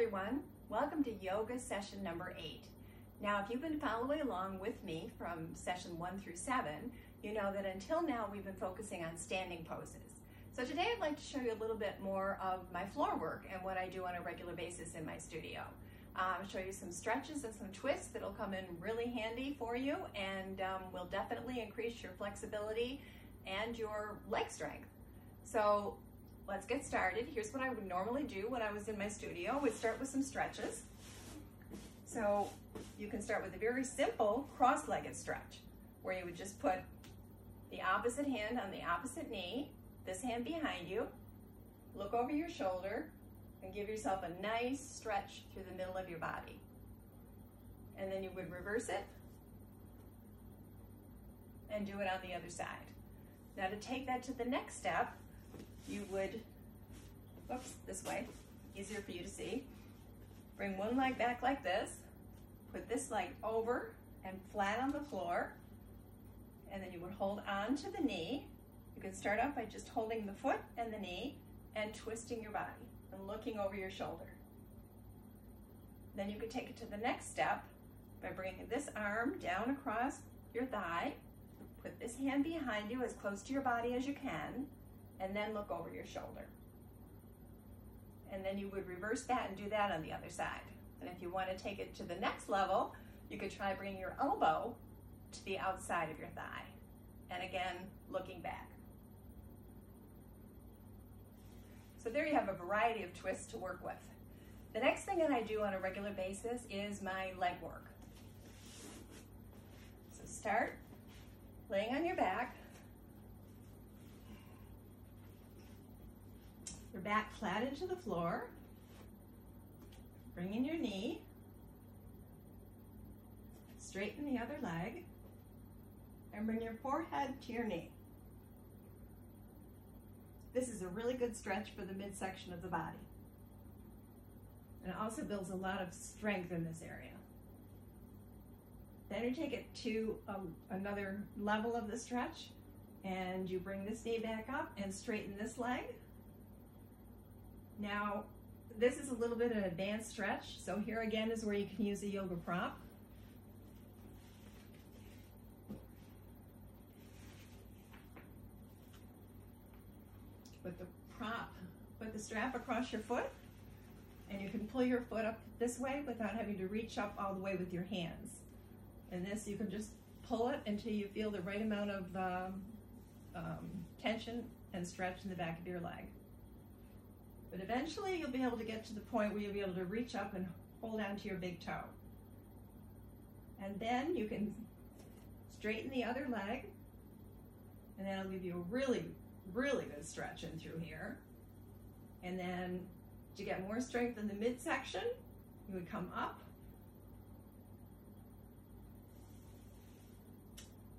everyone. Welcome to yoga session number eight. Now, if you've been following along with me from session one through seven, you know that until now we've been focusing on standing poses. So today I'd like to show you a little bit more of my floor work and what I do on a regular basis in my studio. Um, show you some stretches and some twists that'll come in really handy for you and um, will definitely increase your flexibility and your leg strength. So let's get started. Here's what I would normally do when I was in my studio. We'd start with some stretches. So you can start with a very simple cross-legged stretch where you would just put the opposite hand on the opposite knee, this hand behind you, look over your shoulder, and give yourself a nice stretch through the middle of your body. And then you would reverse it and do it on the other side. Now to take that to the next step, you would, whoops, this way, easier for you to see. Bring one leg back like this, put this leg over and flat on the floor, and then you would hold on to the knee. You can start off by just holding the foot and the knee and twisting your body and looking over your shoulder. Then you could take it to the next step by bringing this arm down across your thigh, put this hand behind you as close to your body as you can, and then look over your shoulder. And then you would reverse that and do that on the other side. And if you want to take it to the next level, you could try bringing your elbow to the outside of your thigh. And again, looking back. So there you have a variety of twists to work with. The next thing that I do on a regular basis is my leg work. So start laying on your back, your back flat into the floor, bring in your knee, straighten the other leg, and bring your forehead to your knee. This is a really good stretch for the midsection of the body. And it also builds a lot of strength in this area. Then you take it to um, another level of the stretch and you bring this knee back up and straighten this leg. Now, this is a little bit of an advanced stretch. So here again is where you can use a yoga prop. Put the prop, put the strap across your foot, and you can pull your foot up this way without having to reach up all the way with your hands. And this, you can just pull it until you feel the right amount of um, um, tension and stretch in the back of your leg. But eventually you'll be able to get to the point where you'll be able to reach up and hold on to your big toe. And then you can straighten the other leg, and that'll give you a really, really good stretch in through here. And then to get more strength in the midsection, you would come up.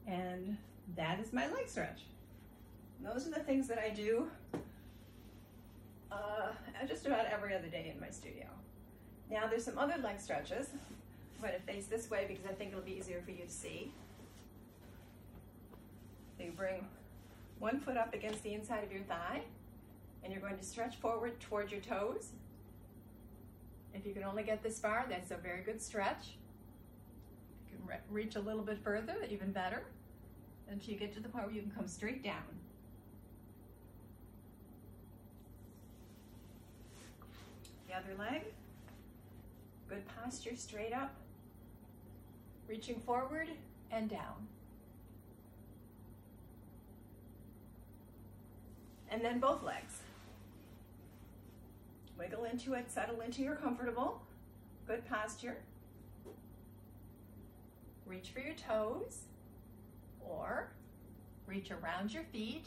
And that is my leg stretch. Those are the things that I do uh, just about every other day in my studio. Now there's some other leg stretches. I'm going to face this way because I think it'll be easier for you to see. So you bring one foot up against the inside of your thigh and you're going to stretch forward towards your toes. If you can only get this far, that's a very good stretch. You can re reach a little bit further, even better, until you get to the point where you can come straight down. Other leg. Good posture, straight up. Reaching forward and down. And then both legs. Wiggle into it, settle into your comfortable. Good posture. Reach for your toes, or reach around your feet,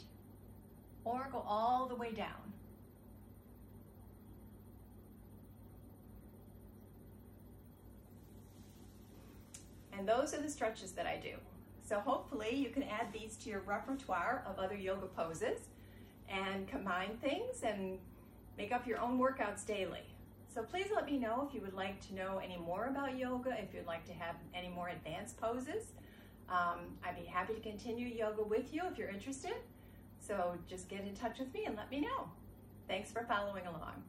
or go all the way down. And those are the stretches that I do. So hopefully you can add these to your repertoire of other yoga poses and combine things and make up your own workouts daily. So please let me know if you would like to know any more about yoga, if you'd like to have any more advanced poses. Um, I'd be happy to continue yoga with you if you're interested. So just get in touch with me and let me know. Thanks for following along.